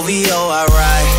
OVO, I ride.